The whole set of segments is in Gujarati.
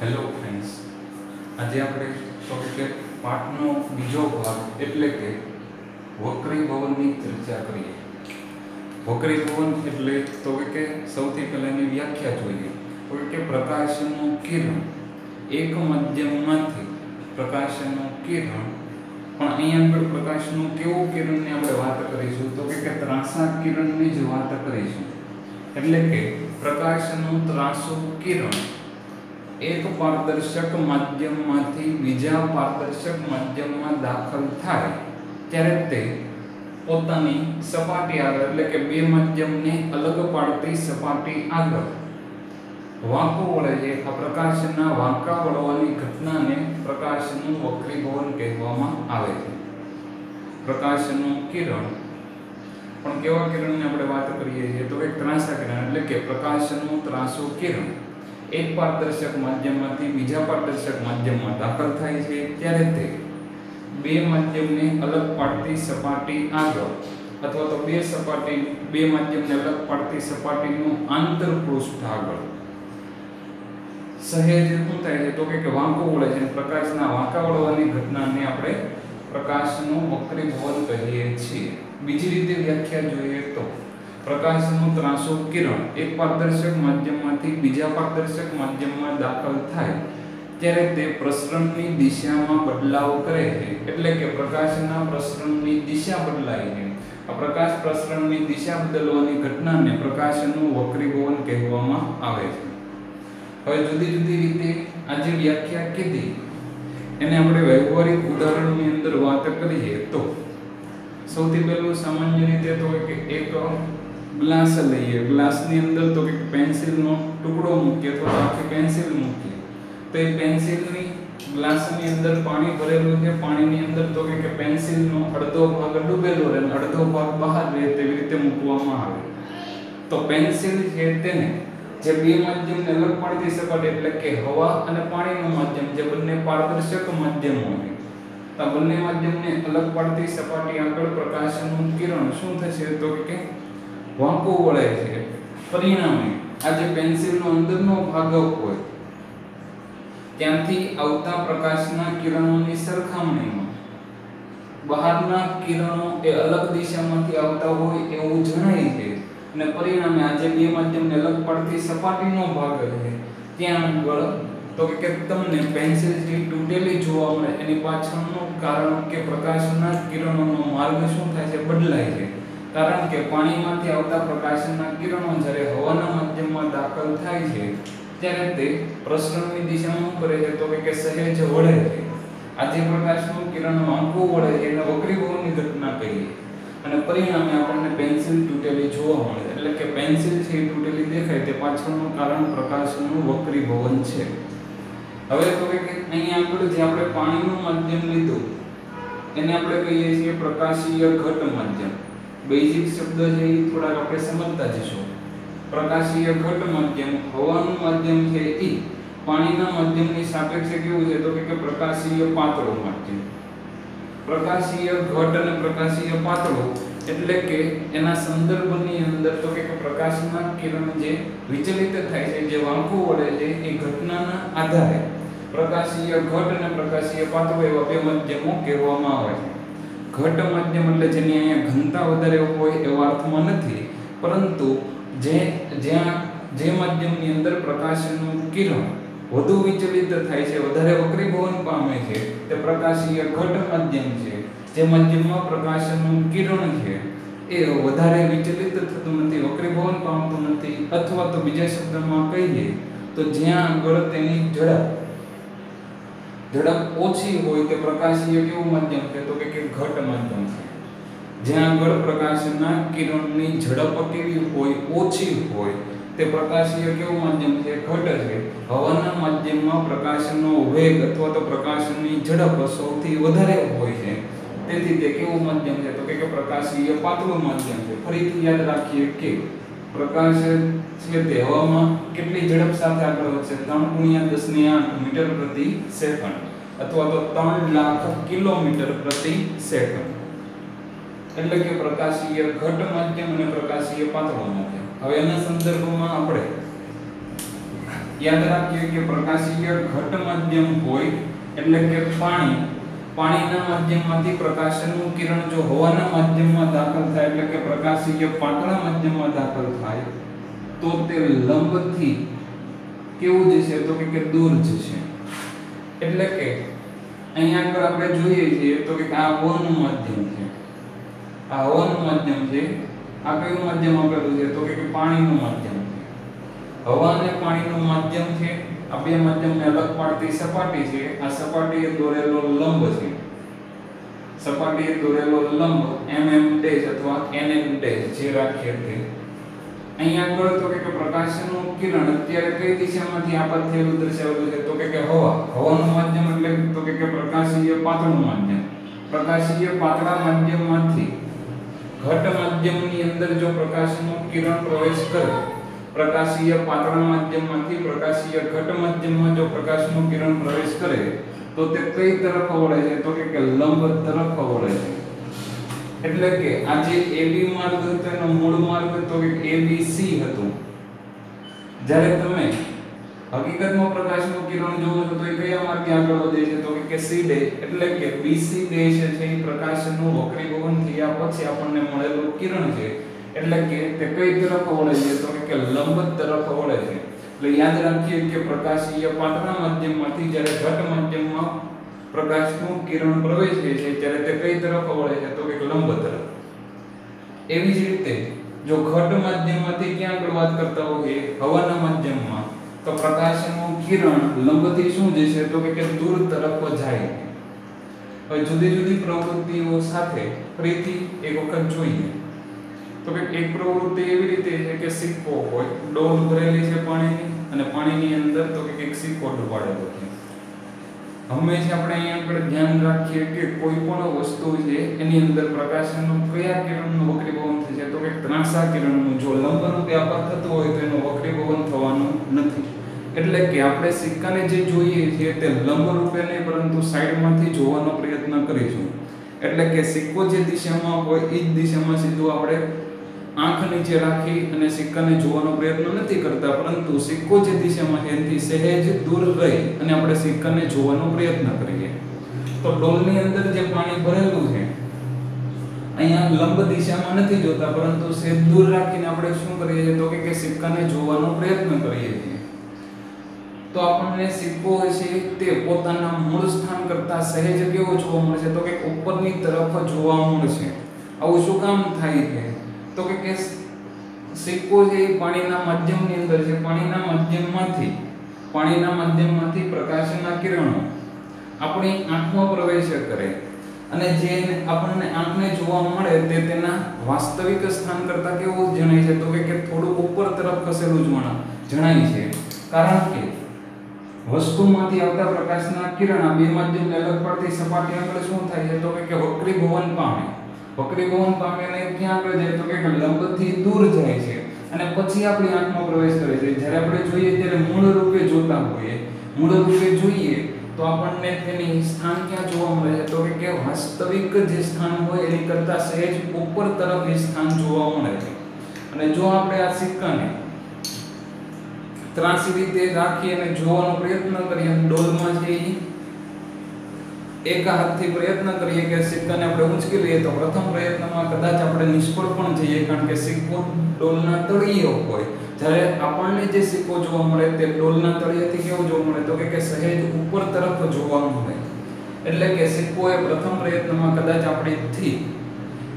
હેલો ફ્રેન્ડ્સ આજે આપણે ટોપિક પાઠનો બીજો ભાગ એટલે કે વક્રી ભવનની ચર્ચા કરીએ. વક્રી ભવન એટલે તો કે સૌથી પહેલા એની વ્યાખ્યા જોઈએ. તો કે પ્રકાશનું કિરણ એક માધ્યમમાંથી પ્રકાશનું કિરણ, પણ અહીંયા આગળ પ્રકાશનું કેવું કિરણની આપણે વાત કરીશું? તો કે ત્રાંસા કિરણની જ વાત કરીશું. એટલે કે પ્રકાશનું ત્રાંસુ કિરણ એક પારદર્શક માધ્યમમાંથી બીજા પારદર્શક માધ્યમમાં દાખલ થાય ત્યારે તે પોતાની સપાટી આગળ, એટલે કે બે માધ્યમને અલગ પાડતી સપાટી આગળ. વાંકો વળે છે આ પ્રકાશના વાંકા વળવાની ઘટનાને પ્રકાશનું વક્રીભવન કહેવામાં આવે છે. પ્રકાશનું કિરણ. પણ કેવા કિરણની આપણે વાત કરીએ છીએ? તો એક ત્રાંસા કિરણ, એટલે કે પ્રકાશનું ત્રાંસુ કિરણ. એક પારદર્શક માધ્યમમાંથી બીજા પારદર્શક માધ્યમમાં દાખલ થાય છે. ત્યારે તે બે માધ્યમને અલગ પાડતી સપાટી આગળ અથવા તો બે સપાટી, બે માધ્યમને અલગ પાડતી સપાટીનું આંતરપૃષ્ઠ આગળ. સહેજ શું થાય છે? તો કે વાંકો વળે છે પ્રકાશના વાંકા વળવાની ઘટનાને આપણે પ્રકાશનું વક્રીભવન કહીએ છીએ. બીજી રીતે વ્યાખ્યા જોઈએ તો પ્રકાશનું ત્રાંસુ કિરણ એક પારદર્શક માધ્યમમાંથી બીજા પારદર્શક માધ્યમમાં દાખલ થાય ત્યારે તે પ્રસરણની દિશામાં બદલાવ કરે છે. એટલે કે પ્રકાશના પ્રસરણની દિશા બદલાય છે. આ પ્રકાશ પ્રસરણની દિશા બદલવાની ઘટનાને પ્રકાશનું વક્રીભવન કહેવામાં આવે છે. હવે જુદી જુદી રીતે આ જે વ્યાખ્યા કીધી. એને આપણે વ્યવહારિક ઉદાહરણની અંદર વાત કરીએ તો સૌથી પહેલું સામાન્ય રીતે તો એક ગ્લાસ લઈએ. ગ્લાસની અંદર તો કે પેન્સિલનો ટુકડો મૂકીએ તો આખી પેન્સિલ મૂકીએ. તો એ પેન્સિલની ગ્લાસની અંદર પાણી ભરેલું છે. પાણીની અંદર તો કે પેન્સિલનો અડધો ભાગ ડૂબેલો રહે અને અડધો ભાગ બહાર રહે તેવી રીતે મૂકવામાં આવે. તો પેન્સિલ છે તેને જે બે માધ્યમને અલગ પાડતી સપાટી એટલે કે હવા અને પાણીનું માધ્યમ જે બંને પારદર્શક માધ્યમો હોય. તો બંને માધ્યમને અલગ પાડતી સપાટી આગળ પ્રકાશનું કિરણ શું થશે? તો કે વાંકો વળે છે. પરિણામે આ જે પેન્સિલનો અંદરનો ભાગ હોય. ત્યાંથી આવતા પ્રકાશના કિરણોની સરખામણીમાં. બહારના કિરણો એ અલગ દિશામાંથી આવતા હોય એવું જણાય છે. અને પરિણામે આ જે બે માધ્યમને અલગ પડતી સપાટીનો ભાગ છે. ત્યાં આગળ તો કે તમને પેન્સિલ જે તૂટેલી જોવા મળે. એની પાછળનું કારણ કે પ્રકાશના કિરણોનો માર્ગ શું થાય છે? બદલાય છે. કારણ કે પાણીમાંથી આવતા પ્રકાશના કિરણો જ્યારે હવાના માધ્યમમાં દાખલ થાય છે, ત્યારે તે પ્રસરણની દિશામાં કરે છે, તો કે સહેજ વળે છે. આ જે પ્રકાશનું કિરણ વાંકું વળે છે એને વક્રીભવનની ઘટના કહીએ અને પરિણામે આપણને પેન્સિલ તૂટેલી જોવા મળે એટલે કે પેન્સિલ છે એ તૂટેલી દેખાય તે પાછળનું કારણ પ્રકાશનું વક્રીભવન છે. હવે તો કે અહીંયા આગળ જે આપણે પાણીનું માધ્યમ લીધું, એને આપણે કહીએ છીએ પ્રકાશીય ઘટ માધ્યમ. બેઝિક શબ્દ છે એ થોડાક આપણે સમજતા જઈશું. પ્રકાશીય ઘટ માધ્યમ, હવાનું માધ્યમ છે એ. પાણીના માધ્યમની સાપેક્ષે કેવું છે તો કે પ્રકાશીય પાતળો માધ્યમ. પ્રકાશીય ઘટ અને પ્રકાશીય પાતળો એટલે કે એના સંદર્ભની અંદર તો કે પ્રકાશના કિરણ જે વિચલિત થાય છે, જે વાંકું વળે છે, એ ઘટનાના આધારે પ્રકાશીય ઘટ અને પ્રકાશીય પાતળો એવા બે માધ્યમો કહેવામાં આવે છે. ઘટ માધ્યમ એટલે જેની અહીંયા ઘનતા વધારે હોય એવા અર્થમાં નથી. પરંતુ જે જ્યાં જે માધ્યમની અંદર પ્રકાશનું કિરણ વધુ વિચલિત થાય છે, વધારે વક્રીભવન પામે છે, તે પ્રકાશીય ઘટ માધ્યમ છે. જે માધ્યમમાં પ્રકાશનું કિરણ છે, એ વધારે વિચલિત થતું નથી વક્રીભવન પામતું નથી. અથવા તો બીજા શબ્દમાં કહીએ તો જ્યાં આગળ તેની ઝડપ ઝડપ ઓછી હોય તે પ્રકાશીય કેવું માધ્યમ છે? તો કે ઘટ માધ્યમ છે. જ્યાં આગળ પ્રકાશના કિરણની ઝડપ કેવી હોય, ઓછી હોય, તે પ્રકાશીય કેવું માધ્યમ છે? ઘટ છે. હવાના માધ્યમમાં પ્રકાશનો વેગ અથવા તો પ્રકાશની ઝડપ સૌથી વધારે હોય છે. તેથી તે કેવું માધ્યમ છે? તો કે પ્રકાશીય પાતળું માધ્યમ છે. ફરીથી યાદ રાખીએ કે પ્રકાશ છે તે હવામાં કેટલી ઝડપ સાથે આગળ વધશે? ત્રણ ગુણ્યા દસની આઠ મીટર પ્રતિ સેકન્ડ અથવા તો ત્રણ લાખ કિલોમીટર પ્રતિ સેકન્ડ. એટલે કે પ્રકાશીય ઘટ માધ્યમ અને પ્રકાશીય પાતળો માધ્યમ. હવે એના સંદર્ભમાં આપણે યાદ રાખીએ કે પ્રકાશીય ઘટ માધ્યમ હોય એટલે કે પાણી પાણીના માધ્યમમાંથી પ્રકાશનું કિરણ જો હવાના માધ્યમમાં દાખલ થાય એટલે કે પ્રકાશીય પાતળા માધ્યમમાં દાખલ થાય, તો તે લંબથી કેવું જશે તો કે દૂર જશે. એટલે કે અહીંયા આગળ આપણે જોઈએ છીએ તો કે આ હવાનું માધ્યમ છે. આ હવાનું માધ્યમ છે. આ કયું માધ્યમ આપેલું છે તો કે પાણીનું માધ્યમ હવા અને પાણીનું માધ્યમ છે. આ બે માધ્યમને અલગ પાડતી સપાટી છે આ સપાટીએ દોરેલો લંબ છે સપાટીએ દોરેલો લંબ mm ડેશ અથવા nm ડેશ જે રાખીએ તે અહીંયા આગળ તો કે પ્રકાશનું કિરણ અત્યારે કઈ દિશામાંથી આપત થયેલું દર્શાવેલું છે તો કે હવા હવાનું માધ્યમ એટલે તો કે પ્રકાશીય પાતળું માધ્યમ પ્રકાશીય પાતળા માધ્યમમાંથી ઘટ માધ્યમની અંદર જો પ્રકાશનું કિરણ પ્રવેશ કરે પ્રકાશીય પાતળા માધ્યમમાંથી પ્રકાશીય ઘટ માધ્યમમાં જો પ્રકાશનું કિરણ પ્રવેશ કરે, તો તે કઈ તરફ વળે છે? તો કે લંબ તરફ વળે છે. એટલે કે આ જે AB માર્ગ હતો, એનો મૂળ માર્ગ તો કે ABC હતો. જ્યારે તમે હકીકતમાં પ્રકાશનું કિરણ જોવો છો, તો એ કયા માર્ગે આગળ વધે છે? તો કે C ડેશ એટલે કે BC ડેશ છે એ પ્રકાશનું વક્રીભવન થયા પછી આપણને મળેલું કિરણ છે. એટલે કે તે કઈ તરફ વળે છે? તો કે લંબ તરફ વળે છે. એટલે યાદ રાખીએ કે પ્રકાશીય પાતળા માધ્યમમાંથી જ્યારે ઘટ માધ્યમમાં પ્રકાશનું કિરણ પ્રવેશે છે, ત્યારે તે કઈ તરફ વળે છે? તો કે લંબ તરફ. એવી જ રીતે જો ઘટ માધ્યમમાંથી ક્યાં આગળ વાત કરતા હોઈએ, હવાના માધ્યમમાં, તો પ્રકાશનું કિરણ લંબથી શું જશે? તો કે દૂર તરફ જાય. હવે જુદી જુદી પ્રવૃત્તિઓ સાથે ફરીથી એક વખત જોઈએ. તો કે એક પ્રવૃત્તિ એવી રીતે છે કે સિક્કો હોય, ડોલ ભરેલી છે પાણીની અને પાણીની અંદર તો કે એક સિક્કો ડૂબાડેલો છે. હંમેશા આપણે અહીંયા આગળ ધ્યાન રાખીએ કે કોઈ પણ વસ્તુ છે એની અંદર પ્રકાશનું કયા કિરણનું વક્રીભવન થશે? તો કે ત્રાસા કિરણનું, જો લંબરૂપે આપાત થતું હોય તો એનું વક્રીભવન થવાનું નથી. એટલે કે આપણે સિક્કાને જે જોઈએ છીએ તે લંબરૂપે નહીં, પરંતુ સાઈડમાંથી જોવાનો પ્રયત્ન કરીશું. એટલે કે સિક્કો જે દિશામાં હોય એ જ દિશામાં સીધું આપણે આંખ નીચે રાખી અને સિક્કાને જોવાનો પ્રયત્ન નથી કરતા, પરંતુ સિક્કો જે દિશામાં એનાથી સહેજ દૂર રહી અને આપણે સિક્કાને જોવાનો પ્રયત્ન કરીએ. તો ડોલની અંદર જે પાણી ભરેલું છે, અહીંયા લંબ દિશામાં નથી જોતા, પરંતુ સહેજ દૂર રાખીને આપણે શું કરીએ છીએ? તો કે સિક્કાને જોવાનો પ્રયત્ન કરીએ છીએ. તો આપણને સિક્કો છે તે પોતાના મૂળ સ્થાન કરતા સહેજ કેવો જોવા મળે છે? તો કે ઉપરની તરફ જોવા મળે છે. આવું શું કામ થાય છે? તો કે કે સિક્કો એ પાણીના માધ્યમની અંદર છે. પાણીના માધ્યમમાંથી પાણીના માધ્યમમાંથી પ્રકાશના કિરણો આપણી આંખમાં પ્રવેશ કરે અને જે આપણને આંખને જોવા મળે તે તેના વાસ્તવિક સ્થાન કરતા કેવું જણાય છે? તો કે થોડું ઉપર તરફ ખસેલું જણાય છે. કારણ કે વસ્તુમાંથી આવતા પ્રકાશના કિરણ આ બે માધ્યમને અલગ પડતી સપાટી આગળ શું થાય છે? તો કે વક્રીભવન પામે. વક્રીભવન પામે અને ક્યાં આગળ જાય તો કે લંબથી દૂર જાય છે. અને પછી આપણી આંખમાં પ્રવેશ કરે છે. જ્યારે આપણે જોઈએ ત્યારે મૂળ રૂપે જોતા હોઈએ, મૂળ રૂપે જોઈએ, તો આપણને તેની સ્થાન ક્યાં જોવા મળે છે? તો કે વાસ્તવિક જે સ્થાન હોય એની કરતાં સહેજ ઉપર તરફ એ સ્થાન જોવા મળે છે. અને જો આપણે આ સિક્કાને ત્રાસી રીતે રાખી અને જોવાનો પ્રયત્ન કરીએ ડોલમાં છે એક હાથથી પ્રયત્ન કરીએ કે સિક્કાને આપણે ઊંચકી લઈએ તો પ્રથમ પ્રયત્નમાં કદાચ આપણે નિષ્ફળ પણ જઈએ, કારણ કે સિક્કો ડોલના તળિયે હોય. જ્યારે આપણને જે સિક્કો જોવા મળે તે ડોલના તળિયેથી કેવો જોવા મળે? તો કે સહેજ ઉપર તરફ જોવા મળે. એટલે કે સિક્કો એ પ્રથમ પ્રયત્નમાં કદાચ આપણેથી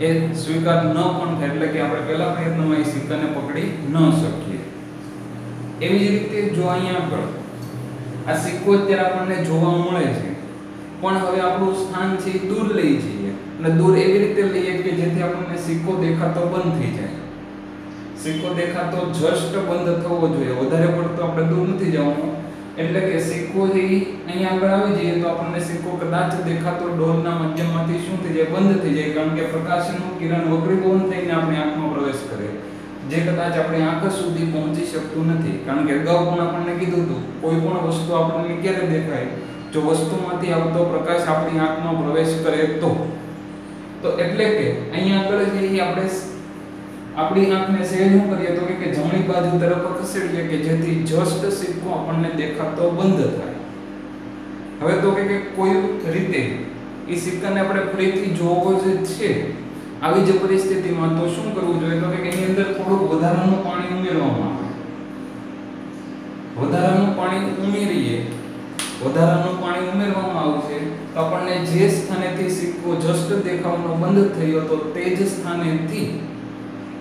એ સ્વીકાર ન પણ થાય, એટલે કે આપણે પહેલા પ્રયત્નમાં એ સિક્કાને પકડી ન શકીએ. એવી જ રીતે જો અહીંયા આગળ આ સિક્કો અત્યારે આપણને જોવા મળે છે પણ હવે આપણું સ્થાન છે દૂર લઈ જઈએ. અને દૂર એવી રીતે લઈએ કે જેથી આપણને સિક્કો દેખાતો બંધ થઈ જાય. સિક્કો દેખાતો જસ્ટ બંધ થવો જોઈએ. વધારે પડતો આપણે દૂર નથી જવાનું. એટલે કે સિક્કો છે અહીંયા આગળ આવી જઈએ તો આપણને સિક્કો કદાચ દેખાતો ડોલના માધ્યમમાંથી શું થઈ જાય? બંધ થઈ જાય. કારણ કે પ્રકાશનું કિરણ વક્રીભવન થઈને આપણે આંખમાં પ્રવેશ કરે. જે કદાચ આપણી આંખ સુધી પહોંચી શકતું નથી. કારણ કે અગાઉ પણ આપણને કીધું હતું, કોઈ પણ વસ્તુ આપણને ક્યારે દેખાય? જો વસ્તુમાંથી આવતો પ્રકાશ આપણી આંખમાં પ્રવેશ કરે તો? તો એટલે કે અહીંયા આગળ જે આપણે આપણી આંખને સહેજ શું કરીએ તો કે જમણી બાજુ તરફ ખસેડીએ કે જેથી જસ્ટ સિક્કો આપણને દેખાતો બંધ થાય. હવે તો કે કોઈ રીતે એ સિક્કાને આપણે ફરીથી જોવો જ છે. આવી જ પરિસ્થિતિમાં તો શું કરવું જોઈએ તો કે એની અંદર થોડુંક વધારાનું પાણી ઉમેરવામાં આવે. વધારાનું પાણી ઉમેરીએ, વધારાનું ઉમેરવામાં આવશે તો આપણને જે સ્થાનેથી સિક્કો જસ્ટ દેખાવાનો બંધ થયો હતો તે જ સ્થાનેથી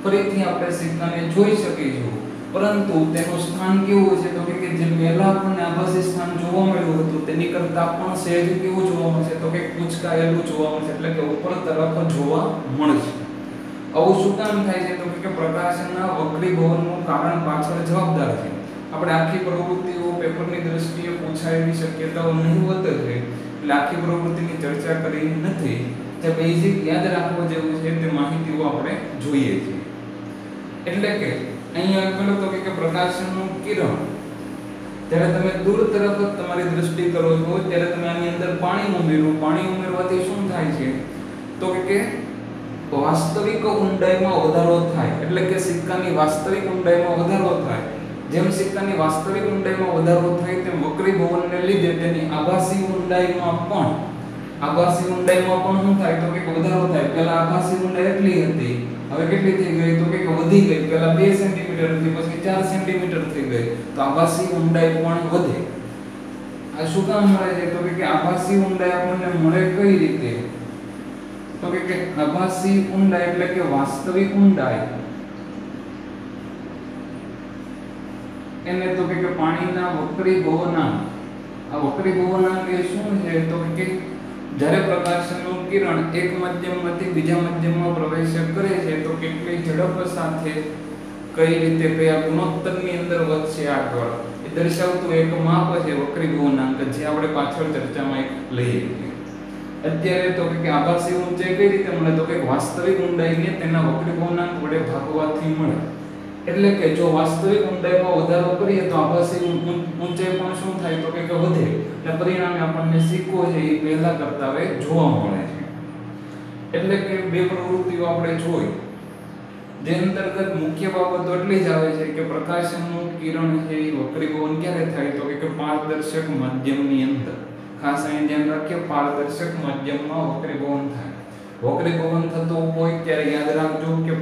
ફરીથી આપણે સિક્કાને જોઈ શકીશું પરંતુ તેનું સ્થાન કેવું છે? તો કે જે પહેલા આપણને આભાસી સ્થાન જોવા મળ્યું હતું, તેની કરતાં પણ સહેજ કેવું જોવા મળશે? તો કે કૂચકાયેલું જોવા મળશે? એટલે કે ઉપર તરફ જોવા મળશે. આવું શું કામ થાય છે? તો કે પ્રકાશના વક્રીભવનનું કારણ પાછળ જવાબદાર છે. આપણે આખી પ્રવૃત્તિઓ પેપરની દ્રષ્ટિએ પૂછાય એવી શક્યતાઓ નહીવત છે. એટલે આખી પ્રવૃત્તિની ચર્ચા કરી નથી. જે બેઝિક યાદ રાખવા જેવું છે તે માહિતીઓ આપણે જોઈએ છીએ. એટલે કે અહીંયા પેલો તો કે પ્રકાશનું કિરણ. જ્યારે તમે દૂર તરફ તમારી દ્રષ્ટિ કરો છો, ત્યારે તમે આની અંદર પાણી ઉમેરો. પાણી ઉમેરવાથી શું થાય છે? તો કે વાસ્તવિક ઊંડાઈમાં વધારો થાય. એટલે કે સિક્કાની વાસ્તવિક ઊંડાઈમાં વધારો થાય. જેમ સિક્કાની વાસ્તવિક ઊંડાઈમાં વધારો થાય તેમ વક્રીભવનને લીધે તેની આભાસી ઊંડાઈમાં પણ, આભાસી ઊંડાઈમાં પણ શું થાય તો કે વધારો થાય. પહેલા આભાસી ઊંડાઈ એટલી હતી, હવે કેટલી થઈ ગઈ તો કે વધી ગઈ. પહેલા 2 સેન્ટીમીટર હતી, પછી 4 સેન્ટીમીટર થઈ ગઈ. તો આભાસી ઊંડાઈ પણ વધે. આ શું કામ મળે છે? તો કે આભાસી ઊંડાઈ આપણને મળે કઈ રીતે? તો કે આભાસી ઊંડાઈ એટલે કે વાસ્તવિક ઊંડાઈ. એને તો કે પાણીના વક્રી ભવનાંક આ વક્રી ભવનાંક એ શું છે? તો કે જ્યારે પ્રકાશનું કિરણ એક માધ્યમમાંથી બીજા માધ્યમમાં પ્રવેશ કરે છે, તો કેટલી ઝડપ સાથે કઈ રીતે કયા ગુણોત્તરની અંદર વધશે આગળ એ દર્શાવતું એક માપ છે વક્રી ભવનાંક જે આપણે પાછળ ચર્ચામાં એક લઈએ. અત્યારે તો કે આભાસી ઊંચાઈ કઈ રીતે મળે? તો કે વાસ્તવિક ઊંડાઈને તેના વક્રી ભવનાંક વડે ભાગવાથી મળે. એટલે કે જો વાસ્તવિક ઊંડાઈમાં વધારો કરીએ તો આભાસી ઊંચાઈ પણ શું થાય? તો કે વધે અને પરિણામે આપણને સિક્કો છે એ પહેલા કરતા હવે જોવા મળે છે. એટલે કે બે પ્રવૃત્તિઓ આપણે જોઈ. જે અંતર્ગત મુખ્ય બાબતો એટલી જ આવે છે કે પ્રકાશનું કિરણ છે એ વક્રીભવન ક્યારે થાય? તો કે પારદર્શક માધ્યમની અંદર. ખાસ અહીં ધ્યાન રાખીએ, પારદર્શક માધ્યમમાં વક્રીભવન થાય. વક્રીભવન થતું હોય ત્યારે યાદ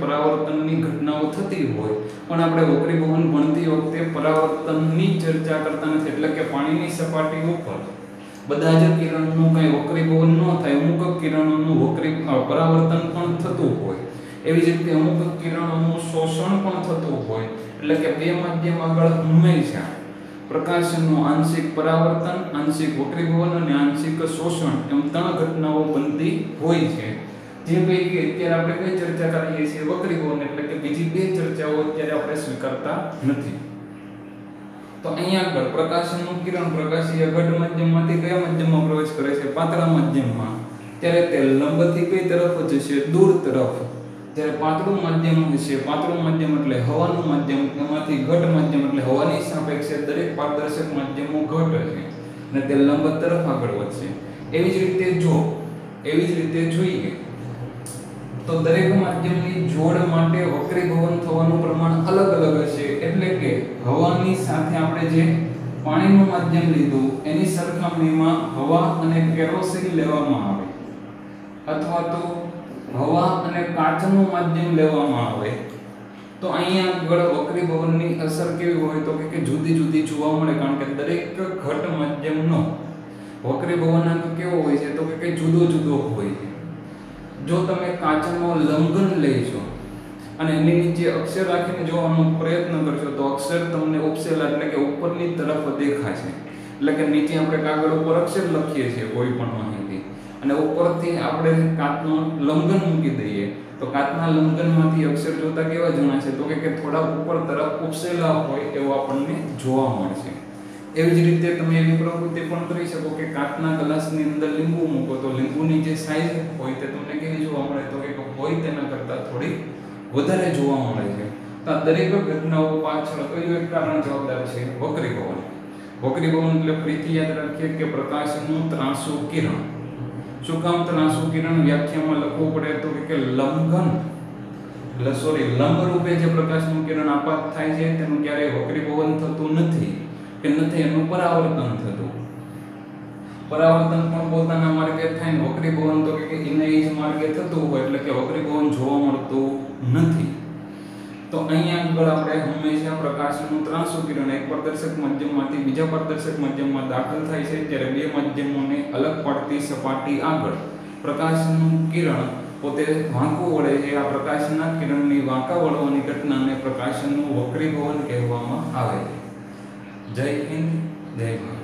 પરાવર્તનની ઘટનાઓ થતી હોય, પણ આપણે વક્રીભવન ભણતી વખતે પરાવર્તનની ચર્ચા કરતા નથી, એટલે કે પાણીની સપાટી ઉપર. બધા જ કિરણનું કઈ વક્રીભવન ન થાય, અમુક કિરણોનું વક્રી પરાવર્તન પણ થતું હોય. એવી જ રીતે અમુક કિરણોનું શોષણ પણ થતું હોય, એટલે કે બે માધ્યમ આગળ હંમેશા પ્રકાશનું આંશિક પરાવર્તન, આંશિક વક્રીભવન અને આંશિક શોષણ એમ ત્રણ ઘટનાઓ બનતી હોય છે. જે પૈકી અત્યારે આપણે કઈ ચર્ચા કરીએ છીએ વક્રીભવન એટલે કે બીજી બે ચર્ચાઓ અત્યારે આપણે સ્વીકારતા નથી. તો અહીંયા આગળ પ્રકાશનું કિરણ પ્રકાશીય ઘટ મધ્યમમાંથી કયા માધ્યમમાં પ્રવેશ કરે છે? પાતળા માધ્યમમાં. ત્યારે તે લંબથી કઈ તરફ જશે? દૂર તરફ. જ્યારે પાતળું માધ્યમ હશે, પાતળું માધ્યમ એટલે હવાનું માધ્યમ, એમાંથી ઘટ માધ્યમ એટલે હવાની સાપેક્ષે દરેક પારદર્શક માધ્યમો ઘટ છે અને તે લંબ તરફ આગળ વધશે. એવી જ રીતે જો, એવી જ રીતે જોઈએ તો દરેક માધ્યમની જોડ માટે વક્રીભવન થવાનું પ્રમાણ અલગ અલગ હશે. એટલે કે હવાની સાથે આપણે જે પાણીનું માધ્યમ લીધું, એની સરખામણીમાં હવા અને કેરોસીન લેવામાં આવે. અથવા તો હવા અને કાચનું માધ્યમ લેવામાં આવે. તો અહીંયા આગળ વક્રીભવનની અસર કેવી હોય તો કે જુદી જુદી જોવા મળે, કારણ કે દરેક ઘટ માધ્યમનો વક્રીભવનાંક કેવો હોય છે તો કે જુદો જુદો હોય છે. જો તમે કાચનો લંઘન લેશો અને એની નીચે અક્ષર રાખીને જોવાનો પ્રયત્ન કરશો, તો અક્ષર તમને ઉપસેલા એટલે કે ઉપરની તરફ દેખાશે. એટલે કે નીચે આપણે કાગળ ઉપર અક્ષર લખીએ છીએ કોઈ પણ માહિતી. અને ઉપરથી આપણે કાચનો લંઘન મૂકી દઈએ. તો કાચના લંઘનમાંથી અક્ષર જોતા કેવા જણાશે? તો કે થોડા ઉપર તરફ ઉપસેલા હોય એવો આપણને જોવા મળશે. એવી જ રીતે તમે એવી પ્રવૃત્તિ પણ કરી શકો કે કાચના ગ્લાસની અંદર લીંબુ મૂકો લીંબુની જે સાઈઝ હોય તે તમને કેવી જોવા મળે? તો કે હોય તેના કરતાં થોડી વધારે જોવા મળે છે. તો આ દરેક ઘટનાઓ પાછળ કયું એક કારણ જવાબદાર છે વક્રીભવન વક્રીભવન એટલે ફરીથી યાદ રાખીએ કે પ્રકાશનું ત્રાંસુ કિરણ. શું કામ ત્રાંસુ કિરણ? વ્યાખ્યામાં લખવું પડે તો કે લંઘન. સોરી લંબ રૂપે જે પ્રકાશનું કિરણ આપાત થાય છે તેનું ક્યારેય વક્રીભવન થતું નથી. કે નથી, એનું પરાવર્તન થતું. પરાવર્તન પણ પોતાના માર્ગે થાય ને વક્રીભવન તો કે એના એ માર્ગે થતું હોય એટલે કે વક્રીભવન જોવા મળતું નથી. તો અહીંયા આગળ આપણે હંમેશા પ્રકાશનું ત્રાંસુ કિરણ એક પારદર્શક માધ્યમમાંથી બીજા પારદર્શક માધ્યમમાં દાખલ થાય છે, ત્યારે બે માધ્યમોને અલગ પડતી સપાટી આગળ. પ્રકાશનું કિરણ પોતે વાંકું વળે છે, આ પ્રકાશના કિરણની વાંકા વળવાની ઘટનાને પ્રકાશનું વક્રીભવન કહેવામાં આવે છે. જય હિન્દ, જય ભારત.